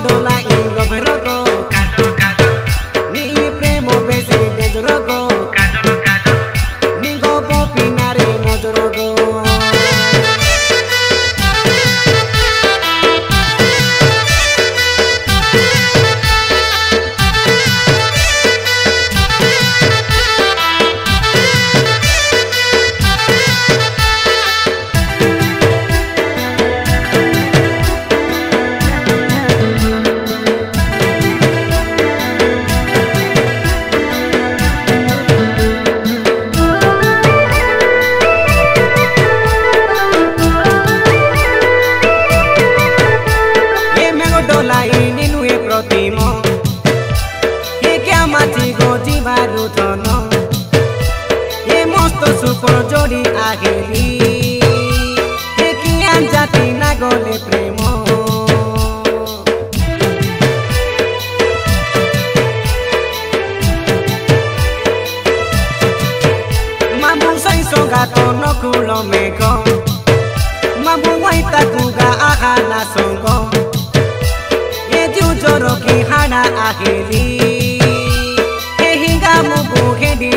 do lado. তসু জড়ি আগেলি দেখিয়া জাতি নাগলে প্রেম। মামু চাই চগাত নকুল মেঘ। মামু মই তাকু গা আহা নাচগ এদিও জৰকি হাৰা আহিলি এহি গা মোক হেৰি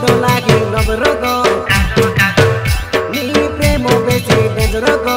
કાદો લાગે ગબરો ગો ની પ્રેમો બેસે ડેજરો ગો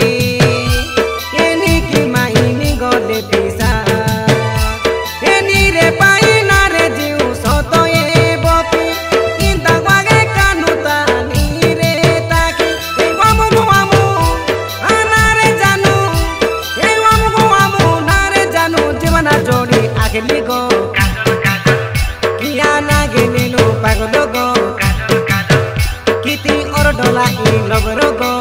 গেলি গো কিয়া না গেলিলো পাগল গো কিতি অর ডলা ই লগর গো